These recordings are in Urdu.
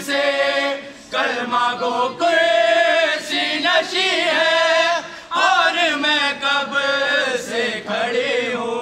سے کلمہ گو کرسی نشی ہے اور میں کب سے کھڑی ہوں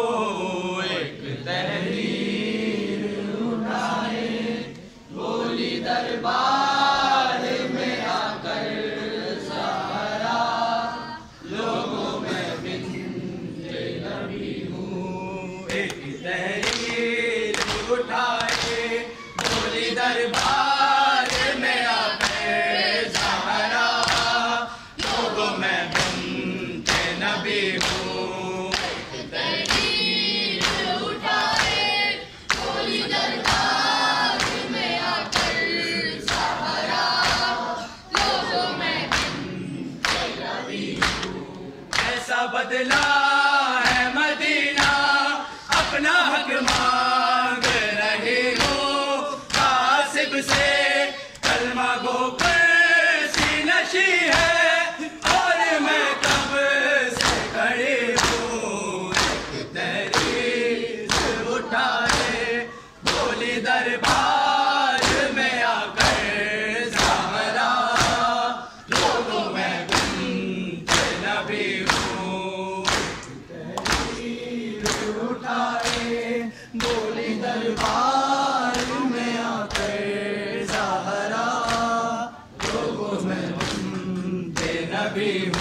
بولی دربار میں آ کر سہارا، لوگوں تو میں گنج نبی ہوں۔ اٹھائے بولی دربار میں آ کر سہارا، لوگوں میں گنج نبی ہوں۔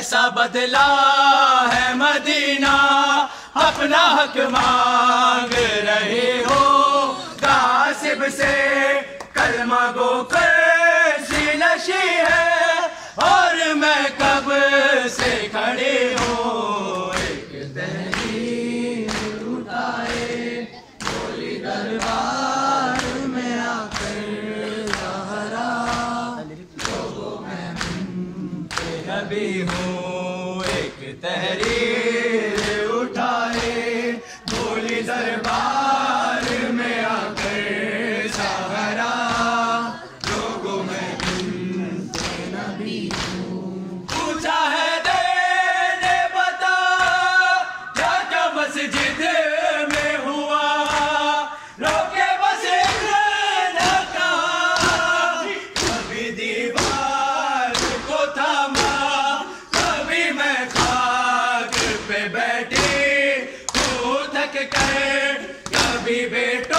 کیسا بدلا ہے مدینہ؟ اپنا حق مانگ رہے ہو۔ غاصب سے کلمہ گو کر نشی ہے اور میں کب سے کھڑے ہوں؟ baby.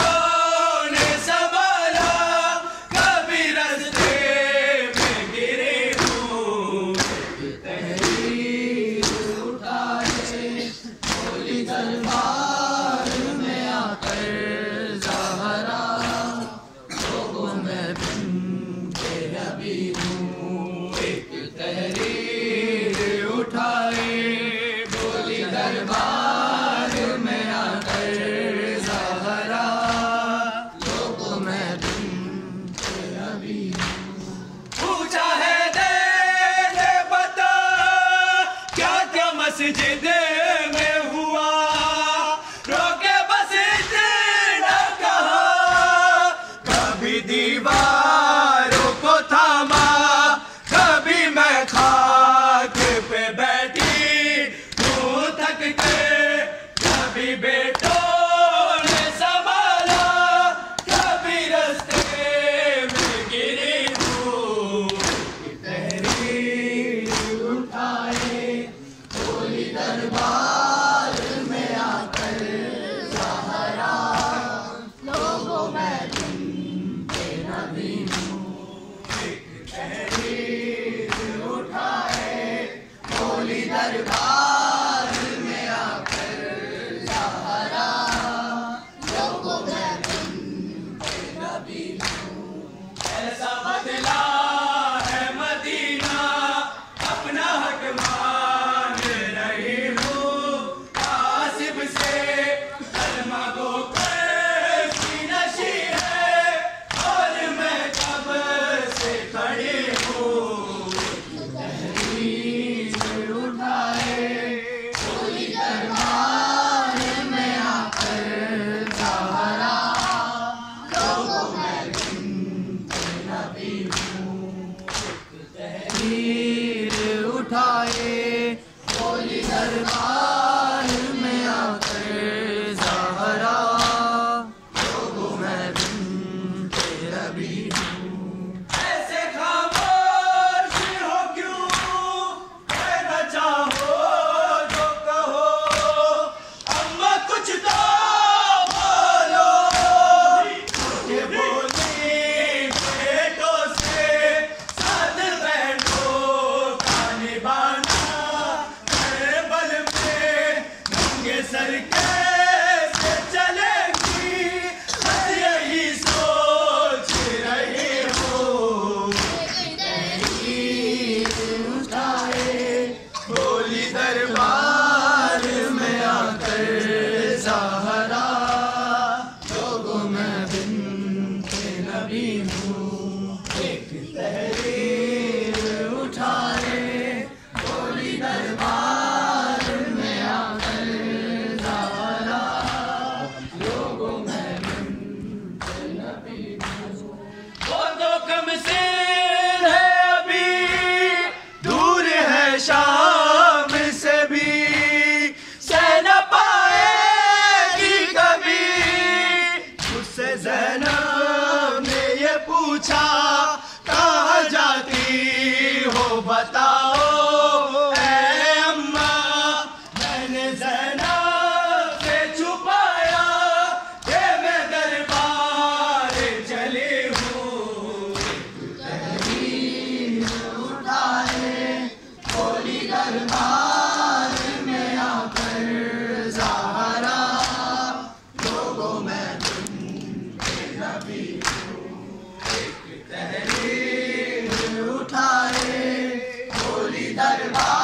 Yeah,